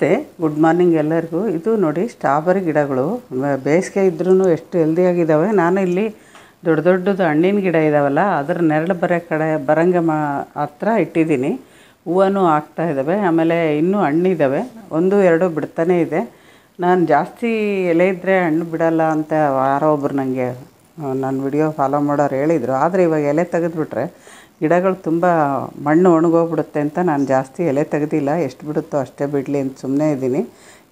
ನಮಸ್ತೆ good morning ಎಲ್ಲರಿಗೂ. ಇದು ನೋಡಿ ಸ್ಟ್ರಾಬೆರಿ ಗಿಡಗಳು. ಬೇಸಿಗೆ ಇದ್ರೂ ಎಷ್ಟು ಹೆಲ್ದಿಯಾಗಿದ್ದಾವೆ ನಾನು ಇಲ್ಲಿ ದೊಡ್ಡ ದೊಡ್ಡದು ಹಣ್ಣಿನ ಗಿಡ ಇದ್ದಾವಲ್ಲ ಅದರ ನೆರಳು ಬರೋ ಕಡೆ ಬರಂಗೆ ಮಾ ಹತ್ರ ಇಟ್ಟಿದ್ದೀನಿ. ಹೂವನೂ ಆಗ್ತಾ ಇದ್ದಾವೆ ಆಮೇಲೆ ಇನ್ನೂ ಹಣ್ಣಿದ್ದಾವೆ ಒಂದು, ಎರಡು ಬಿಡ್ತಾನೇ ಇದೆ. ನಾನು ಜಾಸ್ತಿ ಎಲೆ ಇದ್ದರೆ ಹಣ್ಣು ಬಿಡಲ್ಲ ಅಂತ ಯಾರೋ ಒಬ್ರು ನನಗೆ ನನ್ನ ವಿಡಿಯೋ ಫಾಲೋ ಮಾಡೋರು ಹೇಳಿದರು. ಆದರೆ ಇವಾಗ ಎಲೆ ತೆಗೆದುಬಿಟ್ರೆ ಗಿಡಗಳು ತುಂಬ ಮಣ್ಣು ಒಣಗೋಗ್ಬಿಡುತ್ತೆ ಅಂತ ನಾನು ಜಾಸ್ತಿ ಎಲೆ ತೆಗೆದಿಲ್ಲ. ಎಷ್ಟು ಬಿಡುತ್ತೋ ಅಷ್ಟೇ ಬಿಡಲಿ ಅಂತ ಸುಮ್ಮನೆ ಇದ್ದೀನಿ.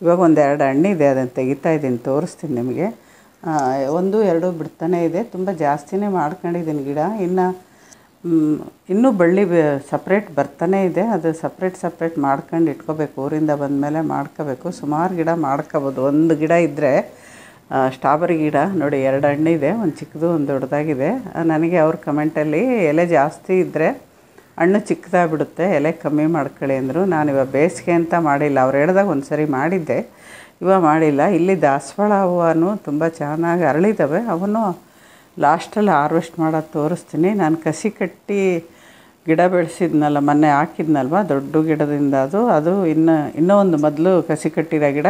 ಇವಾಗ ಒಂದೆರಡು ಹಣ್ಣಿದೆ ಅದನ್ನು ತೆಗಿತಾ ಇದ್ದೀನಿ, ತೋರಿಸ್ತೀನಿ ನಿಮಗೆ. ಒಂದು, ಎರಡು ಬಿಡ್ತಾನೆ ಇದೆ. ತುಂಬ ಜಾಸ್ತಿನೇ ಮಾಡ್ಕೊಂಡಿದ್ದೀನಿ ಗಿಡ. ಇನ್ನು ಇನ್ನೂ ಬಳ್ಳಿ ಸಪ್ರೇಟ್ ಬರ್ತಾನೆ ಇದೆ. ಅದು ಸಪ್ರೇಟ್ ಸಪ್ರೇಟ್ ಮಾಡ್ಕೊಂಡು ಇಟ್ಕೋಬೇಕು. ಊರಿಂದ ಬಂದಮೇಲೆ ಮಾಡ್ಕೋಬೇಕು. ಸುಮಾರು ಗಿಡ ಮಾಡ್ಕೋಬೋದು. ಒಂದು ಗಿಡ ಇದ್ದರೆ ಸ್ಟ್ರಾಬೆರಿ ಗಿಡ ನೋಡಿ ಎರಡು ಹಣ್ಣಿದೆ ಒಂದು ಚಿಕ್ಕದು, ಒಂದು ದೊಡ್ಡದಾಗಿದೆ. ನನಗೆ ಅವ್ರ ಕಮೆಂಟಲ್ಲಿ ಎಲೆ ಜಾಸ್ತಿ ಇದ್ದರೆ ಹಣ್ಣು ಚಿಕ್ಕದಾಗ್ಬಿಡುತ್ತೆ, ಎಲೆ ಕಮ್ಮಿ ಮಾಡ್ಕೊಳ್ಳಿ ಅಂದರು. ನಾನು ಇವಾಗ ಬೇಸಿಗೆ ಅಂತ ಮಾಡಿಲ್ಲ, ಅವ್ರು ಹೇಳ್ದಾಗ ಒಂದು ಸರಿ ಮಾಡಿದ್ದೆ. ಇವಾಗ ಮಾಡಿಲ್ಲ. ಇಲ್ಲಿ ದಾಸವಾಳ ಹೂವನು ತುಂಬ ಚೆನ್ನಾಗಿ ಅರಳಿದ್ದಾವೆ ಅವನು ಲಾಸ್ಟಲ್ಲಿ ಹಾರ್ವೆಸ್ಟ್ ಮಾಡೋದು ತೋರಿಸ್ತೀನಿ. ನಾನು ಕಸಿ ಕಟ್ಟಿ ಗಿಡ ಬೆಳೆಸಿದ್ನಲ್ಲ, ಮೊನ್ನೆ ಹಾಕಿದ್ನಲ್ವ, ದೊಡ್ಡ ಗಿಡದಿಂದ ಅದು. ಅದು ಇನ್ನು, ಇನ್ನೂ ಒಂದು ಮೊದಲು ಕಸಿ ಕಟ್ಟಿರೋ ಗಿಡ.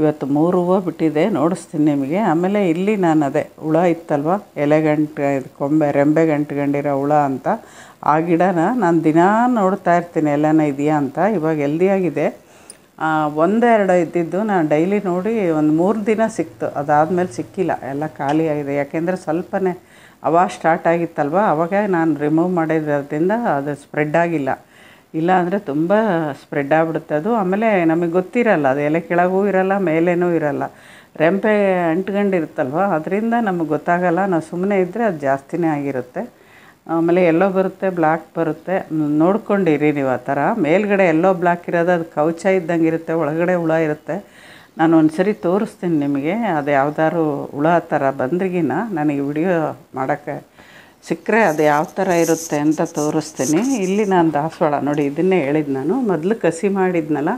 ಇವತ್ತು ಮೂರು ಹೂವು ಬಿಟ್ಟಿದೆ, ನೋಡಿಸ್ತೀನಿ ನಿಮಗೆ. ಆಮೇಲೆ ಇಲ್ಲಿ ನಾನು ಅದೇ ಹುಳ ಇತ್ತಲ್ವ? ಎಲೆಗಂಟು ಕೊಂಬೆ, ರೆಂಬೆ ಗಂಟುಗಂಡಿರೋ ಹುಳ ಅಂತ. ಆ ಗಿಡನ ನಾನು ದಿನಾ ನೋಡ್ತಾ ಇರ್ತೀನಿ ಎಲ್ಲನ ಇದೆಯಾ ಅಂತ. ಇವಾಗ ಹೆಲ್ದಿಯಾಗಿದೆ ಒಂದೆರಡು ಇದ್ದಿದ್ದು ನಾನು ಡೈಲಿ ನೋಡಿ ಒಂದು ಮೂರು ದಿನ ಸಿಕ್ತು. ಅದಾದಮೇಲೆ ಸಿಕ್ಕಿಲ್ಲ, ಎಲ್ಲ ಖಾಲಿಯಾಗಿದೆ ಯಾಕೆಂದರೆ ಸ್ವಲ್ಪನೇ ಅವಾಗ ಸ್ಟಾರ್ಟ್ ಆಗಿತ್ತಲ್ವ? ಅವಾಗ ನಾನು ರಿಮೂವ್ ಮಾಡಿರೋದ್ರಿಂದ ಅದು ಸ್ಪ್ರೆಡ್ ಆಗಿಲ್ಲ. ಇಲ್ಲ ಅಂದರೆ ತುಂಬ ಸ್ಪ್ರೆಡ್ ಆಗ್ಬಿಡುತ್ತೆ. ಅದು ಆಮೇಲೆ ನಮಗೆ ಗೊತ್ತಿರಲ್ಲ, ಅದು ಎಲೆ ಕೆಳಗೂ ಇರಲ್ಲ, ಮೇಲೇನೂ ಇರಲ್ಲ. ರೆಂಪೆ ಅಂಟ್ಕೊಂಡಿರುತ್ತಲ್ವ ಅದರಿಂದ ನಮಗೆ ಗೊತ್ತಾಗಲ್ಲ. ನಾವು ಸುಮ್ಮನೆ ಇದ್ದರೆ ಅದು ಜಾಸ್ತಿನೇ ಆಗಿರುತ್ತೆ. ಆಮೇಲೆ ಎಲ್ಲೋ ಬರುತ್ತೆ ಬ್ಲ್ಯಾಕ್ ಬರುತ್ತೆ. ನೋಡ್ಕೊಂಡಿರಿ ನೀವು ಆ ಥರ. ಮೇಲ್ಗಡೆ ಎಲ್ಲೋ ಬ್ಲ್ಯಾಕ್ ಇರೋದು, ಅದು ಕವಚ ಇದ್ದಂಗೆ ಇರುತ್ತೆ, ಒಳಗಡೆ ಹುಳ ಇರುತ್ತೆ. ನಾನು ಒಂದು ಸರಿ ತೋರಿಸ್ತೀನಿ ನಿಮಗೆ, ಅದು ಯಾವ್ದಾದ್ರು ಹುಳ ಥರ ಬಂದ್ರಿಗಿನ, ನನಗೆ ವಿಡಿಯೋ ಮಾಡೋಕ್ಕೆ ಸಿಕ್ಕರೆ ಅದು ಯಾವ ಥರ ಇರುತ್ತೆ ಅಂತ ತೋರಿಸ್ತೀನಿ. ಇಲ್ಲಿ ನಾನು ದಾಸವಾಳ ನೋಡಿ, ಇದನ್ನೇ ಹೇಳಿದ್ ನಾನು. ಮೊದಲು ಕಸಿ ಮಾಡಿದ್ನಲ್ಲ,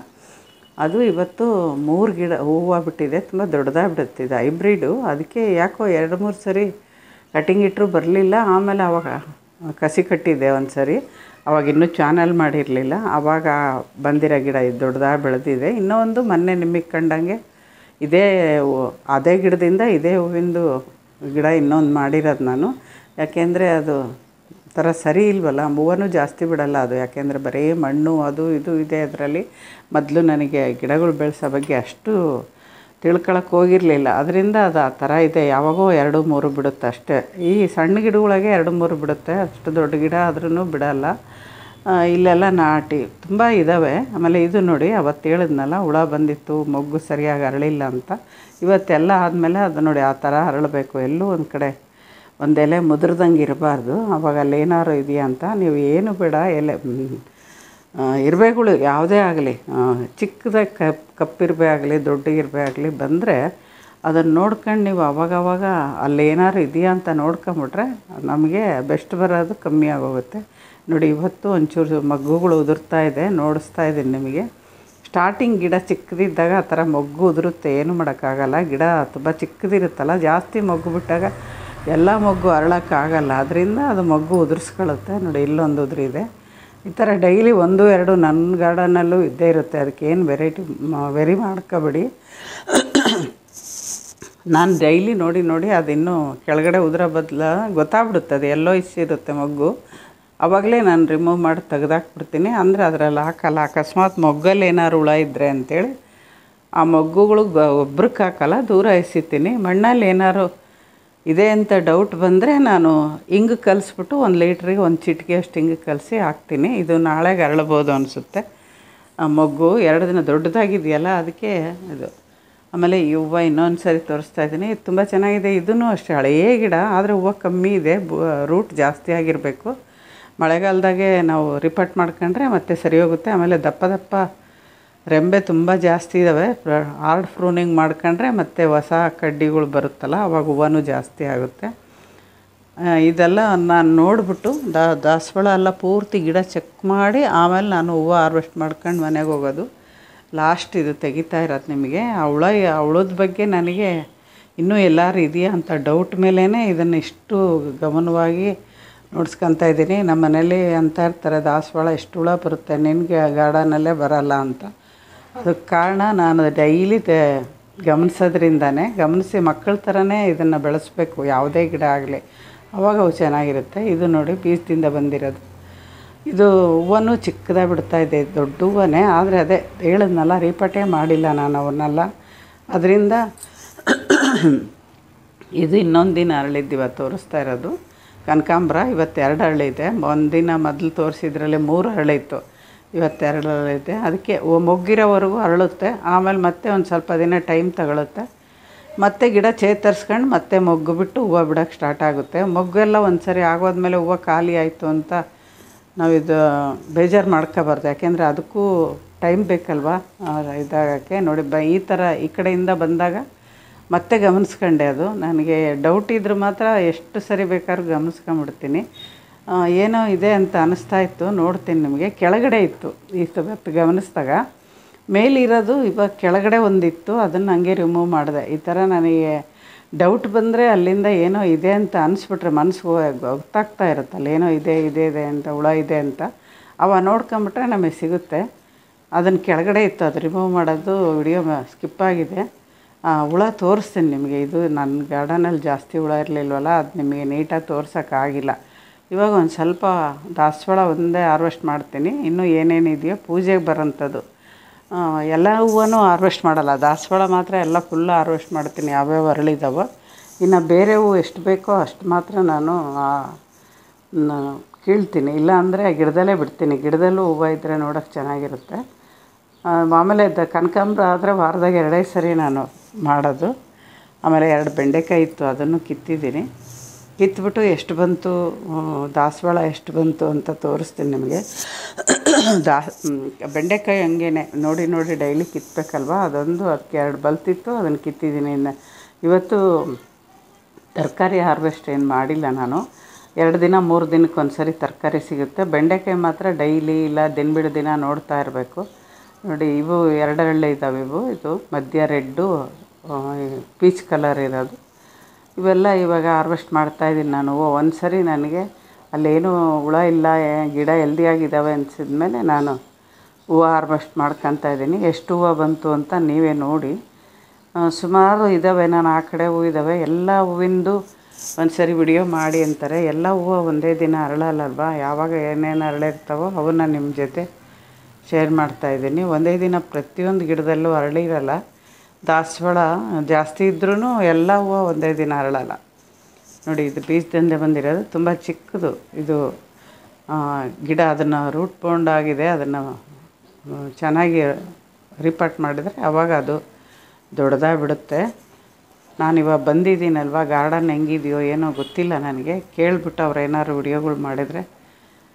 ಅದು ಇವತ್ತು ಮೂರು ಗಿಡ ಹೂವು ಬಿಟ್ಟಿದೆ, ತುಂಬ ದೊಡ್ಡದಾಗಿ ಬಿಡುತ್ತಿದೆ ಹೈಬ್ರಿಡು. ಅದಕ್ಕೆ ಯಾಕೋ ಎರಡು ಮೂರು ಸರಿ ಕಟಿಂಗ್ ಇಟ್ಟರು ಬರಲಿಲ್ಲ. ಆಮೇಲೆ ಅವಾಗ ಕಸಿ ಕಟ್ಟಿದೆ ಒಂದು ಸರಿ ಅವಾಗ ಇನ್ನೂ ಚಾನಲ್ ಮಾಡಿರಲಿಲ್ಲ. ಆವಾಗ ಬಂದಿರೋ ಗಿಡ ಇದು ದೊಡ್ಡದಾಗಿ ಬೆಳೆದಿದೆ. ಇನ್ನೊಂದು ಮೊನ್ನೆ ನಿಮಗೆ ಕಂಡಂಗೆ ಇದೇ ಅದೇ ಗಿಡದಿಂದ ಇದೇ ಹೂವಿಂದು ಗಿಡ ಇನ್ನೊಂದು ಮಾಡಿರೋದು ನಾನು. ಯಾಕೆಂದರೆ ಅದು ಥರ ಸರಿ ಇಲ್ವಲ್ಲ? ಹೂವನೂ ಜಾಸ್ತಿ ಬಿಡಲ್ಲ ಅದು. ಯಾಕೆಂದರೆ ಬರೀ ಮಣ್ಣು, ಅದು, ಇದು, ಇದೆ ಅದರಲ್ಲಿ ಮೊದಲು ನನಗೆ ಗಿಡಗಳು ಬೆಳೆಸೋ ಬಗ್ಗೆ ಅಷ್ಟು ತಿಳ್ಕೊಳಕ್ಕೆ ಹೋಗಿರಲಿಲ್ಲ. ಅದರಿಂದ ಅದು ಆ ಥರ ಇದೆ. ಯಾವಾಗೋ ಎರಡು, ಮೂರು ಬಿಡುತ್ತೆ ಅಷ್ಟೇ. ಈ ಸಣ್ಣ ಗಿಡಗಳಿಗೆ ಎರಡು, ಮೂರು ಬಿಡುತ್ತೆ. ಅಷ್ಟು ದೊಡ್ಡ ಗಿಡ ಆದ್ರೂ ಬಿಡಲ್ಲ. ಇಲ್ಲೆಲ್ಲ ನಾಟಿ ತುಂಬ ಇದ್ದಾವೆ ಆಮೇಲೆ ಇದು ನೋಡಿ, ಅವತ್ತು ಹೇಳಿದ್ನಲ್ಲ, ಹುಳ ಬಂದಿತ್ತು, ಮೊಗ್ಗು ಸರಿಯಾಗಿ ಅರಳಿಲ್ಲ ಅಂತ. ಇವತ್ತೆಲ್ಲ ಆದಮೇಲೆ ಅದು ನೋಡಿ, ಆ ಥರ ಅರಳಬೇಕು. ಎಲ್ಲೂ ಒಂದು ಕಡೆ ಒಂದು ಎಲೆ ಮುದ್ರದಂಗೆ ಇರಬಾರ್ದು. ಅವಾಗ ಅಲ್ಲಿ ಏನಾದ್ರು ಇದೆಯಾ ಅಂತ ನೀವು ಏನು ಬೇಡ, ಎಲೆ ಇರಬೇಕು ಯಾವುದೇ ಆಗಲಿ ಚಿಕ್ಕದಾಗಿ ಕಪ್, ಕಪ್ಪಿರ್ಬೆ ಆಗಲಿ ದೊಡ್ಡ ಇರಬೇ ಆಗಲಿ ಬಂದರೆ ಅದನ್ನು ನೋಡ್ಕೊಂಡು ನೀವು ಅವಾಗವಾಗ ಅಲ್ಲಿ ಏನಾದ್ರು ಇದೆಯಾ ಅಂತ ನೋಡ್ಕೊಂಬಿಟ್ರೆ ನಮಗೆ ಬೆಸ್ಟ್ ಬರೋದು ಕಮ್ಮಿ ಆಗೋಗುತ್ತೆ. ನೋಡಿ, ಇವತ್ತು ಒಂಚೂರು ಮಗ್ಗುಗಳು ಉದುರ್ತಾ ಇದೆ, ನೋಡಿಸ್ತಾ ಇದ್ದೀನಿ ನಿಮಗೆ. ಸ್ಟಾರ್ಟಿಂಗ್ ಗಿಡ ಚಿಕ್ಕದಿದ್ದಾಗ ಆ ಥರ ಮೊಗ್ಗು ಉದುರುತ್ತೆ, ಏನು ಮಾಡೋಕ್ಕಾಗಲ್ಲ. ಗಿಡ ತುಂಬ ಚಿಕ್ಕದಿರುತ್ತಲ್ಲ, ಜಾಸ್ತಿ ಮೊಗ್ಗು ಬಿಟ್ಟಾಗ ಎಲ್ಲ ಮಗ್ಗು ಅರಳೋಕ್ಕಾಗಲ್ಲ. ಅದರಿಂದ ಅದು ಮಗ್ಗು ಉದುರಿಸ್ಕೊಳ್ಳುತ್ತೆ. ನೋಡಿ, ಇಲ್ಲೊಂದು ಉದುರಿದೆ. ಈ ಥರ ಡೈಲಿ ಒಂದು, ಎರಡು ನನ್ನ ಗಾರ್ಡನಲ್ಲೂ ಇದ್ದೇ ಇರುತ್ತೆ. ಅದಕ್ಕೆ ಏನು ವೆರೈಟಿ ವೆರಿ ಮಾಡ್ಕೋಬೇಡಿ. ನಾನು ಡೈಲಿ ನೋಡಿ ನೋಡಿ ಅದಿನ್ನೂ ಕೆಳಗಡೆ ಉದುರ ಬದಲ ಗೊತ್ತಾಗ್ಬಿಡುತ್ತೆ. ಅದು ಎಲ್ಲೋ ಇರುತ್ತೆ ಮಗ್ಗು. ಅವಾಗಲೇ ನಾನು ರಿಮೂವ್ ಮಾಡಿ ತೆಗೆದಾಕ್ಬಿಡ್ತೀನಿ. ಅಂದರೆ ಅದರಲ್ಲಿ ಹಾಕಲ್ಲ. ಅಕಸ್ಮಾತ್ ಮೊಗ್ಗಲ್ಲಿ ಏನಾದ್ರು ಹುಳ ಇದ್ದರೆ ಅಂತೇಳಿ ಆ ಮೊಗ್ಗುಗಳು ಒಬ್ರಕ್ಕೆ ಹಾಕಲ್ಲ. ದೂರ ಎಸಿತೀನಿ. ಮಣ್ಣಲ್ಲಿ ಏನಾದ್ರು ಇದೆ ಅಂತ ಡೌಟ್ ಬಂದರೆ ನಾನು ಹಿಂಗೆ ಕಲಿಸ್ಬಿಟ್ಟು ಒಂದು ಲೀಟ್ರಿಗೆ ಒಂದು ಚಿಟಿಕೆ ಅಷ್ಟು ಹಿಂಗೆ ಕಲಸಿ ಹಾಕ್ತೀನಿ. ಇದು ನಾಳೆಗೆ ಅರಳ್ಬೋದು ಅನಿಸುತ್ತೆ. ಆ ಮೊಗ್ಗು ಎರಡು ದಿನ ದೊಡ್ಡದಾಗಿದೆಯಲ್ಲ, ಅದಕ್ಕೆ ಇದು. ಆಮೇಲೆ ಈ ಹೂವು ಇನ್ನೊಂದು ಸರಿ ತೋರಿಸ್ತಾ ಇದ್ದೀನಿ. ಇದು ತುಂಬ ಚೆನ್ನಾಗಿದೆ. ಇದೂ ಅಷ್ಟೇ ಹಳೆಯ ಗಿಡ, ಆದರೆ ಹೂವು ಕಮ್ಮಿ ಇದೆ. ರೂಟ್ ಜಾಸ್ತಿ ಆಗಿರಬೇಕು. ಮಳೆಗಾಲದಾಗೆ ನಾವು ರಿಪೋರ್ಟ್ ಮಾಡ್ಕೊಂಡ್ರೆ ಮತ್ತೆ ಸರಿ ಹೋಗುತ್ತೆ. ಆಮೇಲೆ ದಪ್ಪ ದಪ್ಪ ರೆಂಬೆ ತುಂಬ ಜಾಸ್ತಿ ಇದ್ದಾವೆ ಹಾರ್ಡ್ ಫ್ರೂನಿಂಗ್ ಮಾಡ್ಕೊಂಡ್ರೆ ಮತ್ತು ಹೊಸ ಕಡ್ಡಿಗಳು ಬರುತ್ತಲ್ಲ, ಅವಾಗ ಹೂವನೂ ಜಾಸ್ತಿ ಆಗುತ್ತೆ. ಇದೆಲ್ಲ ನಾನು ನೋಡಿಬಿಟ್ಟು ದಾ, ದಾಸವಾಳ ಎಲ್ಲ ಪೂರ್ತಿ ಗಿಡ ಚೆಕ್ ಮಾಡಿ, ಆಮೇಲೆ ನಾನು ಹೂವು ಹಾರ್ವೆಸ್ಟ್ ಮಾಡ್ಕೊಂಡು ಮನೆಗೆ ಹೋಗೋದು. ಲಾಸ್ಟ್ ಇದು ತೆಗಿತಾ ಇರೋದು ನಿಮಗೆ. ಅವಳ ಅವಳದ ಬಗ್ಗೆ ನನಗೆ ಇನ್ನೂ ಎಲ್ಲರೂ ಇದೆಯಾ ಅಂತ ಡೌಟ್ ಮೇಲೇ ಇದನ್ನು ಇಷ್ಟು ಗಮನವಾಗಿ ನೋಡ್ಸ್ಕೊತಾ ಇದ್ದೀನಿ. ನಮ್ಮ ಮನೇಲಿ ಅಂತ ಇರ್ತಾರೆ, ದಾಸವಾಳ, ಎಷ್ಟು ಹುಳ ಬರುತ್ತೆ? ನಿನಗೆ ಗಾರ್ಡನಲ್ಲೇ ಬರಲ್ಲ ಅಂತ. ಅದಕ್ಕೆ ಕಾರಣ ನಾನು ಡೈಲಿ ಗಮನಿಸೋದ್ರಿಂದನೇ, ಗಮನಿಸಿ ಮಕ್ಕಳ ಥರನೇ ಇದನ್ನು ಬೆಳೆಸಬೇಕು, ಯಾವುದೇ ಗಿಡ ಆಗಲಿ. ಅವಾಗ ಅವು ಚೆನ್ನಾಗಿರುತ್ತೆ. ಇದು ನೋಡಿ ಬೀಜದಿಂದ ಬಂದಿರೋದು. ಇದು ಹೂವನ್ನು ಚಿಕ್ಕದಾಗಿ ಬಿಡ್ತಾ ಇದೆ, ದೊಡ್ಡ ಹೂವನೇ ಆದರೆ ಅದೇ, ಹೇಳಿದ್ನಲ್ಲ, ರೀಪಟೇ ಮಾಡಿಲ್ಲ ನಾನು ಅವನ್ನೆಲ್ಲ ಅದರಿಂದ ಇದು ಇನ್ನೊಂದು ದಿನ ಅರಳಿದ್ದು ಇವತ್ತು ತೋರಿಸ್ತಾ ಇರೋದು. ಕನಕಾಂಬ್ರ, ಇವತ್ತು ಎರಡು ಅರಳಿದೆ. ಒಂದಿನ ಮೊದಲು ತೋರಿಸಿದ್ರಲ್ಲಿ ಮೂರು ಅರಳಿತ್ತು. ಇವತ್ತು ಎರಡು ಅರಳಿದೆ ಅದಕ್ಕೆ ಮೊಗ್ಗಿರೋವರೆಗೂ ಅರಳುತ್ತೆ. ಆಮೇಲೆ ಮತ್ತೆ ಒಂದು ಸ್ವಲ್ಪ ದಿನ ಟೈಮ್ ತಗೊಳುತ್ತೆ. ಮತ್ತೆ ಗಿಡ ಚೇತರಿಸ್ಕೊಂಡು ಮತ್ತೆ ಮೊಗ್ಗು ಬಿಟ್ಟು ಹೂವು ಬಿಡೋಕ್ಕೆ ಸ್ಟಾರ್ಟ್ ಆಗುತ್ತೆ. ಮೊಗ್ಗೆಲ್ಲ ಒಂದು ಸರಿ ಆಗೋದ್ಮೇಲೆ ಹೂವು ಖಾಲಿ ಆಯಿತು ಅಂತ ನಾವು ಇದು ಬೇಜಾರು ಮಾಡ್ಕೋಬಾರ್ದು. ಯಾಕೆಂದರೆ ಅದಕ್ಕೂ ಟೈಮ್ ಬೇಕಲ್ವಾ ಇದಾಗಕ್ಕೆ. ನೋಡಿ, ಬ ಈ ಥರ ಈ ಕಡೆಯಿಂದ ಬಂದಾಗ ಮತ್ತೆ ಗಮನಿಸ್ಕೊಂಡೆ ಅದು. ನನಗೆ ಡೌಟ್ ಇದ್ರೆ ಮಾತ್ರ ಎಷ್ಟು ಸರಿ ಬೇಕಾದ್ರೂ ಗಮನಿಸ್ಕೊಂಬಿಡ್ತೀನಿ. ಏನೋ ಇದೆ ಅಂತ ಅನ್ನಿಸ್ತಾ ಇತ್ತು, ನೋಡ್ತೀನಿ ನಿಮಗೆ. ಕೆಳಗಡೆ ಇತ್ತು ಇವತ್ತು ಗಮನಿಸಿದಾಗ. ಮೇಲಿರೋದು ಇವಾಗ ಕೆಳಗಡೆ ಒಂದಿತ್ತು, ಅದನ್ನು ಹಂಗೆ ರಿಮೂವ್ ಮಾಡಿದೆ. ಈ ಥರ ನನಗೆ ಡೌಟ್ ಬಂದರೆ ಅಲ್ಲಿಂದ ಏನೋ ಇದೆ ಅಂತ ಅನಿಸ್ಬಿಟ್ರೆ ಮನಸ್ಸು ಗೊತ್ತಾಗ್ತಾ ಇರುತ್ತೆ. ಅಲ್ಲಿ ಏನೋ ಇದೆ ಇದೆ ಇದೆ ಅಂತ, ಹುಳ ಇದೆ ಅಂತ. ಅವ ನೋಡ್ಕೊಂಬಿಟ್ರೆ ನಮಗೆ ಸಿಗುತ್ತೆ. ಅದನ್ನು ಕೆಳಗಡೆ ಇತ್ತು, ಅದು ರಿಮೂವ್ ಮಾಡೋದು ವಿಡಿಯೋ ಸ್ಕಿಪ್ ಆಗಿದೆ. ಹುಳ ತೋರಿಸ್ತೀನಿ ನಿಮಗೆ. ಇದು ನನ್ನ ಗಾರ್ಡನಲ್ಲಿ ಜಾಸ್ತಿ ಹುಳ ಇರಲಿಲ್ವಲ್ಲ, ಅದು ನಿಮಗೆ ನೀಟಾಗಿ ತೋರ್ಸೋಕ್ಕಾಗಿಲ್ಲ ಇವಾಗ ಒಂದು ಸ್ವಲ್ಪ ದಾಸವಾಳ ಒಂದೇ ಹಾರ್ವೆಸ್ಟ್ ಮಾಡ್ತೀನಿ. ಇನ್ನೂ ಏನೇನಿದೆಯೋ ಪೂಜೆಗೆ ಬರೋಂಥದ್ದು. ಎಲ್ಲ ಹೂವನ್ನು ಹಾರ್ವೆಸ್ಟ್ ಮಾಡಲ್ಲ. ದಾಸವಾಳ ಮಾತ್ರ ಎಲ್ಲ ಫುಲ್ ಹಾರ್ವೆಸ್ಟ್ ಮಾಡ್ತೀನಿ. ಯಾವ್ಯಾವ ಅರಳಿದಾವೋ. ಇನ್ನು ಬೇರೆ ಹೂವು ಎಷ್ಟು ಬೇಕೋ ಅಷ್ಟು ಮಾತ್ರ ನಾನು ಕೀಳ್ತೀನಿ. ಇಲ್ಲ ಅಂದರೆ ಗಿಡದಲ್ಲೇ ಬಿಡ್ತೀನಿ. ಗಿಡದಲ್ಲೂ ಹೂವು ಇದ್ದರೆ ನೋಡೋಕ್ಕೆ ಚೆನ್ನಾಗಿರುತ್ತೆ. ಆಮೇಲೆ ದ ಕನಕಾಂಬ್ರ ಆದರೆ ವಾರದಾಗ ಎರಡೇ ಸರಿ ನಾನು ಮಾಡೋದು. ಆಮೇಲೆ ಎರಡು ಬೆಂಡೆಕಾಯಿ ಇತ್ತು, ಅದನ್ನು ಕಿತ್ತಿದ್ದೀನಿ. ಕಿತ್ಬಿಟ್ಟು ಎಷ್ಟು ಬಂತು ದಾಸವಾಳ ಎಷ್ಟು ಬಂತು ಅಂತ ತೋರಿಸ್ತೀನಿ ನಿಮಗೆ. ದಾ ಬೆಂಡೆಕಾಯಿ ಹಂಗೇನೆ ನೋಡಿ ನೋಡಿ, ಡೈಲಿ ಕಿತ್ಬೇಕಲ್ವ? ಅದೊಂದು, ಅದಕ್ಕೆ ಎರಡು ಬಲ್ತಿತ್ತು, ಅದನ್ನು ಕಿತ್ತಿದ್ದೀನಿ ಇನ್ನು. ಇವತ್ತು ತರಕಾರಿ ಹಾರ್ವೆಸ್ಟ್ ಏನು ಮಾಡಿಲ್ಲ ನಾನು. ಎರಡು ದಿನ, ಮೂರು ದಿನಕ್ಕೆ ಒಂದು ತರಕಾರಿ ಸಿಗುತ್ತೆ. ಬೆಂಡೆಕಾಯಿ ಮಾತ್ರ ಡೈಲಿ ಇಲ್ಲ ದಿನ ಬಿಡು ದಿನ ನೋಡ್ತಾ ಇರಬೇಕು. ನೋಡಿ, ಇವು ಎರಡರಳ್ಳೆ ಇದ್ದಾವೆ ಇವು. ಇದು ಮಧ್ಯ ರೆಡ್ಡು ಪೀಚ್ ಕಲರ್ ಇರೋದು. ಇವೆಲ್ಲ ಇವಾಗ ಹಾರ್ವೆಸ್ಟ್ ಮಾಡ್ತಾಯಿದ್ದೀನಿ ನಾನು. ಒಂದು ಸರಿ ನನಗೆ ಅಲ್ಲೇನು ಹುಳ ಇಲ್ಲ ಗಿಡ ಹೆಲ್ದಿಯಾಗಿದ್ದಾವೆ ಅನಿಸಿದ್ಮೇಲೆ ನಾನು ಹೂವು ಹಾರ್ವೆಸ್ಟ್ ಮಾಡ್ಕೊತಾ ಇದ್ದೀನಿ. ಎಷ್ಟು ಹೂವು ಬಂತು ಅಂತ ನೀವೇ ನೋಡಿ. ಸುಮಾರು ಇದ್ದಾವೆ ನಾನು ಆ ಕಡೆ ಹೂವು ಇದ್ದಾವೆ ಎಲ್ಲ ಹೂವಿಂದು ಒಂದು ಸರಿ ವಿಡಿಯೋ ಮಾಡಿ ಅಂತಾರೆ. ಎಲ್ಲ ಹೂವು ಒಂದೇ ದಿನ ಅರಳಲ್ಲಲ್ವಾ? ಯಾವಾಗ ಏನೇನು ಅರಳಿರ್ತಾವೋ ಅವನ್ನ ನಿಮ್ಮ ಜೊತೆ ಶೇರ್ ಮಾಡ್ತಾಯಿದ್ದೀನಿ ಒಂದೇ ದಿನ ಪ್ರತಿಯೊಂದು ಗಿಡದಲ್ಲೂ ಅರಳಿರಲ್ಲ. ದಾಸವಾಳ ಜಾಸ್ತಿ ಇದ್ರೂ ಎಲ್ಲ ಹೂವು ಒಂದೇ ದಿನ ಅರಳಲ್ಲ. ನೋಡಿ, ಇದು ಬೀಜದಿಂದ ಬಂದಿರೋದು ತುಂಬ ಚಿಕ್ಕದು. ಇದು ಗಿಡ ಅದನ್ನು ರೂಟ್ ಪೌಂಡ್ ಆಗಿದೆ, ಅದನ್ನು ಚೆನ್ನಾಗಿ ರಿಪಾರ್ಟ್ ಮಾಡಿದರೆ ಅವಾಗ ಅದು ದೊಡ್ಡದಾಗಿ ಬಿಡುತ್ತೆ ನಾನಿವಾಗ ಬಂದಿದ್ದೀನಲ್ವ ಗಾರ್ಡನ್ ಹೆಂಗಿದೆಯೋ ಏನೋ ಗೊತ್ತಿಲ್ಲ ನನಗೆ. ಕೇಳಿಬಿಟ್ಟು ಅವ್ರು ಏನಾದ್ರು ವಿಡಿಯೋಗಳು ಮಾಡಿದರೆ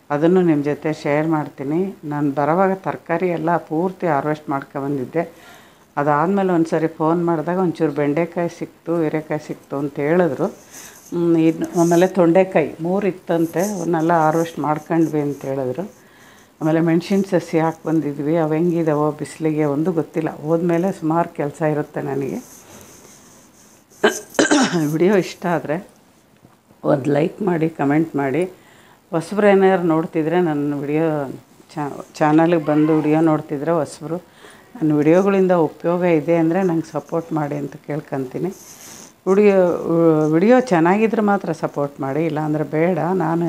ಅದನ್ನು ನಿಮ್ಮ ಜೊತೆ ಶೇರ್ ಮಾಡ್ತೀನಿ. ನಾನು ಬರೋವಾಗ ತರಕಾರಿ ಎಲ್ಲ ಪೂರ್ತಿ ಹಾರ್ವೆಸ್ಟ್ ಮಾಡ್ಕೊಬಂದಿದ್ದೆ ಅದಾದಮೇಲೆ ಒಂದು ಸರಿ ಫೋನ್ ಮಾಡಿದಾಗ ಒಂಚೂರು ಬೆಂಡೆಕಾಯಿ ಸಿಕ್ತು, ಹೀರೆಕಾಯಿ ಸಿಕ್ತು ಅಂತ ಹೇಳಿದ್ರು. ಇನ್ನು ಆಮೇಲೆ ತೊಂಡೆಕಾಯಿ ಮೂರು ಇತ್ತಂತೆ, ಅವನ್ನೆಲ್ಲ ಹಾರ್ವೆಸ್ಟ್ ಮಾಡ್ಕೊಂಡ್ವಿ ಅಂತ ಹೇಳಿದ್ರು. ಆಮೇಲೆ ಮೆಣಸಿನ ಸಸಿ ಹಾಕಿ ಬಂದಿದ್ವಿ, ಅವು ಹೆಂಗಿದಾವೋ ಬಿಸಿಲಿಗೆ ಒಂದು ಗೊತ್ತಿಲ್ಲ. ಹೋದ್ಮೇಲೆ ಸುಮಾರು ಕೆಲಸ ಇರುತ್ತೆ ನನಗೆ. ವಿಡಿಯೋ ಇಷ್ಟ ಆದರೆ ಒಂದು ಲೈಕ್ ಮಾಡಿ, ಕಮೆಂಟ್ ಮಾಡಿ. ಹೊಸಬ್ರು ಏನಾದ್ರು ನೋಡ್ತಿದ್ರೆ ನನ್ನ ವಿಡಿಯೋ ಚಾನಲ್ಗೆ ಬಂದು ವಿಡಿಯೋ ನೋಡ್ತಿದ್ರೆ ಹೊಸಬ್ರು ನನ್ನ ವಿಡಿಯೋಗಳಿಂದ ಉಪಯೋಗ ಇದೆ ಅಂದರೆ ನಂಗೆ ಸಪೋರ್ಟ್ ಮಾಡಿ ಅಂತ ಕೇಳ್ಕೊತೀನಿ. ವಿಡಿಯೋ ವಿಡಿಯೋ ಚೆನ್ನಾಗಿದ್ರೆ ಮಾತ್ರ ಸಪೋರ್ಟ್ ಮಾಡಿ, ಇಲ್ಲಾಂದರೆ ಬೇಡ. ನಾನು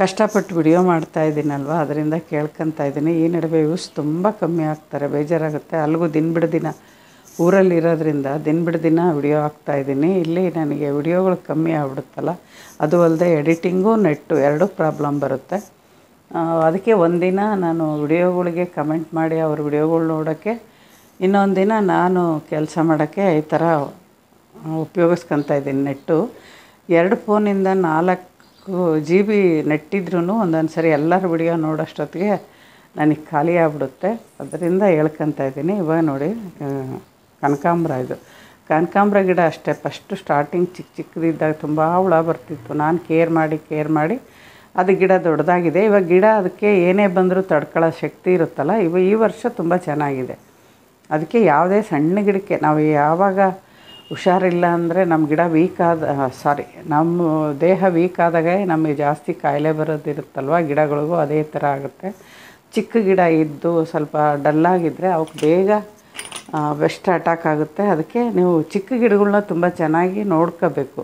ಕಷ್ಟಪಟ್ಟು ವಿಡಿಯೋ ಮಾಡ್ತಾ ಇದ್ದೀನಲ್ವ, ಅದರಿಂದ ಕೇಳ್ಕೊತಾ ಇದ್ದೀನಿ. ಈ ನಡುವೆ ವ್ಯೂಸ್ ತುಂಬ ಕಮ್ಮಿ ಆಗ್ತಾರೆ, ಬೇಜಾರಾಗುತ್ತೆ. ಅಲ್ಲಿಗೂ ದಿನ ಬಿಡ ದಿನ ಊರಲ್ಲಿರೋದ್ರಿಂದ ದಿನ ಬಿಡ ದಿನ ವಿಡಿಯೋ ಹಾಕ್ತಾಯಿದ್ದೀನಿ ಇಲ್ಲಿ ನನಗೆ ವಿಡಿಯೋಗಳು ಕಮ್ಮಿ ಆಗ್ಬಿಡುತ್ತಲ್ಲ, ಅದು ಅಲ್ಲದೆ ಎಡಿಟಿಂಗು ನೆಟ್ಟು ಎರಡೂ ಪ್ರಾಬ್ಲಮ್ ಬರುತ್ತೆ. ಅದಕ್ಕೆ ಒಂದಿನ ನಾನು ವಿಡಿಯೋಗಳಿಗೆ ಕಮೆಂಟ್ ಮಾಡಿ ಅವ್ರ ವಿಡಿಯೋಗಳು ನೋಡೋಕ್ಕೆ ಇನ್ನೊಂದು ದಿನ ನಾನು ಕೆಲಸ ಮಾಡೋಕ್ಕೆ ಈ ಥರ ಉಪಯೋಗಿಸ್ಕೊತಾ ಇದ್ದೀನಿ ನೆಟ್ಟು. ಎರಡು ಫೋನಿಂದ ನಾಲ್ಕು ಜಿ ಬಿ ನೆಟ್ಟಿದ್ರೂ ಒಂದೊಂದು ಸರಿ ಎಲ್ಲರ ವಿಡಿಯೋ ನೋಡೋಷ್ಟೊತ್ತಿಗೆ ನನಗೆ ಖಾಲಿ ಆಗ್ಬಿಡುತ್ತೆ. ಅದರಿಂದ ಹೇಳ್ಕೊತಾ ಇದ್ದೀನಿ. ಇವಾಗ ನೋಡಿ ಕನಕಾಂಬ್ರ ಇದು. ಕನಕಾಂಬ್ರ ಗಿಡ ಅಷ್ಟೇ. ಫಸ್ಟು ಸ್ಟಾರ್ಟಿಂಗ್ ಚಿಕ್ಕ ಚಿಕ್ಕದಿದ್ದಾಗ ತುಂಬ ಹುಳ ಬರ್ತಿತ್ತು. ನಾನು ಕೇರ್ ಮಾಡಿ ಕೇರ್ ಮಾಡಿ ಅದು ಗಿಡ ದೊಡ್ಡದಾಗಿದೆ. ಇವಾಗ ಗಿಡ ಅದಕ್ಕೆ ಏನೇ ಬಂದರೂ ತಡ್ಕೊಳ್ಳೋ ಶಕ್ತಿ ಇರುತ್ತಲ್ಲ, ಇವ ಈ ವರ್ಷ ತುಂಬ ಚೆನ್ನಾಗಿದೆ. ಅದಕ್ಕೆ ಯಾವುದೇ ಸಣ್ಣ ಗಿಡಕ್ಕೆ, ನಾವು ಯಾವಾಗ ಹುಷಾರಿಲ್ಲ ಅಂದರೆ ನಮ್ಮ ಗಿಡ ವೀಕ್ ಆದ, ಸಾರಿ, ನಮ್ಮ ದೇಹ ವೀಕ್ ಆದಾಗ ನಮಗೆ ಜಾಸ್ತಿ ಕಾಯಿಲೆ ಬರೋದಿರುತ್ತಲ್ವ ಗಿಡಗಳಿಗೂ, ಅದೇ ಥರ ಆಗುತ್ತೆ. ಚಿಕ್ಕ ಗಿಡ ಇದ್ದು ಸ್ವಲ್ಪ ಡಲ್ಲಾಗಿದ್ದರೆ ಅವಕ್ಕೆ ಬೇಗ ಬೆಸ್ಟ್ ಅಟ್ಯಾಕ್ ಆಗುತ್ತೆ. ಅದಕ್ಕೆ ನೀವು ಚಿಕ್ಕ ಗಿಡಗಳನ್ನ ತುಂಬ ಚೆನ್ನಾಗಿ ನೋಡ್ಕೋಬೇಕು.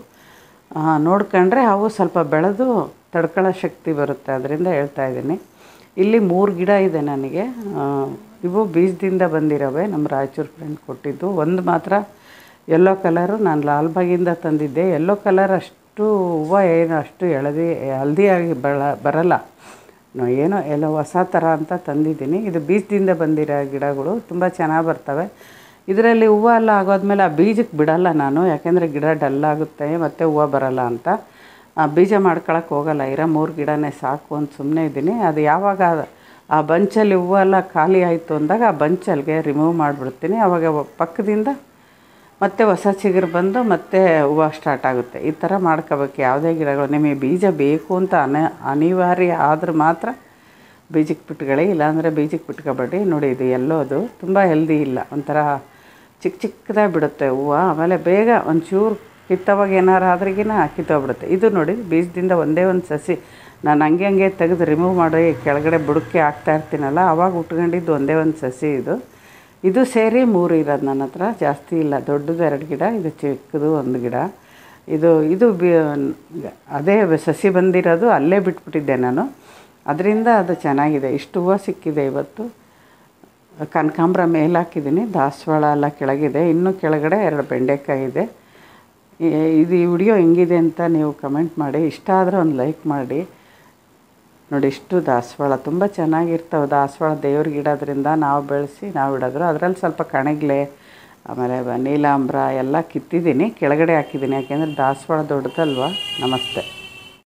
ನೋಡ್ಕೊಂಡ್ರೆ ಅವು ಸ್ವಲ್ಪ ಬೆಳೆದು ತಡ್ಕೊಳ್ಳೋ ಶಕ್ತಿ ಬರುತ್ತೆ ಅದರಿಂದ ಹೇಳ್ತಾ ಇದ್ದೀನಿ. ಇಲ್ಲಿ ಮೂರು ಗಿಡ ಇದೆ ನನಗೆ. ಇವು ಬೀಜದಿಂದ ಬಂದಿರೋವೆ. ನಮ್ಮ ರಾಯಚೂರು ಫ್ರೆಂಡ್ ಕೊಟ್ಟಿದ್ದು. ಒಂದು ಮಾತ್ರ ಯೆಲ್ಲೋ ಕಲರು ನಾನು ಲಾಲ್ಬಾಗಿಂದ ತಂದಿದ್ದೆ. ಯೆಲ್ಲೋ ಕಲರ್ ಅಷ್ಟು ಹೂವು ಏನು ಅಷ್ಟು ಎಳದಿ, ಹಲ್ದಿಯಾಗಿ ಬಳ, ಬರಲ್ಲ. ಏನೋ ಎಲ್ಲ ಹೊಸ ಥರ ಅಂತ ತಂದಿದ್ದೀನಿ. ಇದು ಬೀಜದಿಂದ ಬಂದಿರೋ ಗಿಡಗಳು ತುಂಬ ಚೆನ್ನಾಗಿ ಬರ್ತವೆ. ಇದರಲ್ಲಿ ಹೂವು ಎಲ್ಲ ಆಗೋದ್ಮೇಲೆ ಆ ಬೀಜಕ್ಕೆ ಬಿಡಲ್ಲ ನಾನು. ಯಾಕೆಂದರೆ ಗಿಡ ಡಲ್ ಆಗುತ್ತೆ, ಮತ್ತು ಹೂವು ಬರಲ್ಲ ಅಂತ. ಬೀಜ ಮಾಡ್ಕೊಳಕ್ಕೆ ಹೋಗಲ್ಲ. ಇರೋ ಮೂರು ಗಿಡನೇ ಸಾಕು ಅಂತ ಸುಮ್ಮನೆ ಇದ್ದೀನಿ. ಅದು ಯಾವಾಗ ಆ ಬಂಚಲ್ಲಿ ಹೂವೆಲ್ಲ ಖಾಲಿ ಆಯಿತು ಅಂದಾಗ ಆ ಬಂಚಲ್ಲಿಗೆ ರಿಮೂವ್ ಮಾಡಿಬಿಡ್ತೀನಿ. ಆವಾಗ ಪಕ್ಕದಿಂದ ಮತ್ತೆ ಹೊಸ ಚಿಗುರು ಬಂದು ಮತ್ತೆ ಹೂವು ಸ್ಟಾರ್ಟ್ ಆಗುತ್ತೆ. ಈ ಥರ ಮಾಡ್ಕೋಬೇಕು. ಯಾವುದೇ ಗಿಡಗಳು. ನಿಮಗೆ ಬೀಜ ಬೇಕು ಅಂತ ಅನ, ಅನಿವಾರ್ಯ ಆದರೂ ಮಾತ್ರ ಬೀಜಕ್ಕೆ ಬಿಟ್ಕೊಳ್ಳಿ. ಇಲ್ಲಾಂದರೆ ಬೀಜಕ್ಕೆ ಬಿಟ್ಕೊಬೇಡಿ. ನೋಡಿ, ಇದು ಎಲ್ಲೋದು. ತುಂಬ ಹೆಲ್ದಿ ಇಲ್ಲ. ಒಂಥರ ಚಿಕ್ಕ ಚಿಕ್ಕದಾಗಿ ಬಿಡುತ್ತೆ ಹೂವು. ಆಮೇಲೆ ಬೇಗ ಒಂಚೂರು ಕಿತ್ತವಾಗ ಏನಾರು ಆದ್ರಿಗಿನ ಕಿತ್ತೋಗ್ಬಿಡುತ್ತೆ ಇದು ನೋಡಿ ಬೀಜದಿಂದ ಒಂದೇ ಒಂದು ಸಸಿ ನಾನು ಹಂಗೆ ಹಂಗೆ ತೆಗೆದು ರಿಮೂವ್ ಮಾಡಿ ಕೆಳಗಡೆ ಬುಡಕ್ಕೆ ಹಾಕ್ತಾ ಇರ್ತೀನಲ್ಲ ಆವಾಗ ಉಟ್ಕೊಂಡಿದ್ದು ಒಂದೇ ಒಂದು ಸಸಿ ಇದು. ಇದು ಸೇರಿ ಮೂರು ಇರೋದು ನನ್ನ ಹತ್ರ, ಜಾಸ್ತಿ ಇಲ್ಲ. ದೊಡ್ಡದು ಎರಡು ಗಿಡ, ಇದು ಚಿಕ್ಕದು ಒಂದು ಗಿಡ. ಇದು ಇದು ಬಿ, ಅದೇ ಸಸಿ ಬಂದಿರೋದು ಅಲ್ಲೇ ಬಿಟ್ಬಿಟ್ಟಿದ್ದೆ ನಾನು. ಅದರಿಂದ ಅದು ಚೆನ್ನಾಗಿದೆ. ಇಷ್ಟು ಹೂವು ಸಿಕ್ಕಿದೆ ಇವತ್ತು. ಕನಕಾಂಬ್ರ ಮೇಲೆ ಹಾಕಿದ್ದೀನಿ. ದಾಸವಾಳ ಎಲ್ಲ ಕೆಳಗಿದೆ. ಇನ್ನೂ ಕೆಳಗಡೆ ಎರಡು ಬೆಂಡೆಕಾಯಿ ಇದೆ. ಇದು ಈ ವಿಡಿಯೋ ಹೆಂಗಿದೆ ಅಂತ ನೀವು ಕಮೆಂಟ್ ಮಾಡಿ. ಇಷ್ಟ ಆದರೆ ಒಂದು ಲೈಕ್ ಮಾಡಿ. ನೋಡಿ, ಇಷ್ಟು ದಾಸವಾಳ. ತುಂಬ ಚೆನ್ನಾಗಿರ್ತವೆ ದಾಸವಾಳ. ದೇವ್ರಿಗೆ ಇಡೋದ್ರಿಂದ ನಾವು ಬೆಳೆಸಿ, ನಾವು ಇಡೋದ್ರು ಅದರಲ್ಲಿ ಸ್ವಲ್ಪ ಕಣಗಿಲೆ, ಆಮೇಲೆ ನೀಲಾಂಬ್ರ ಎಲ್ಲ ಕಿತ್ತಿದ್ದೀನಿ. ಕೆಳಗಡೆ ಹಾಕಿದ್ದೀನಿ. ಯಾಕೆಂದರೆ ದಾಸವಾಳ ದೊಡ್ಡದಲ್ವ? ನಮಸ್ತೆ.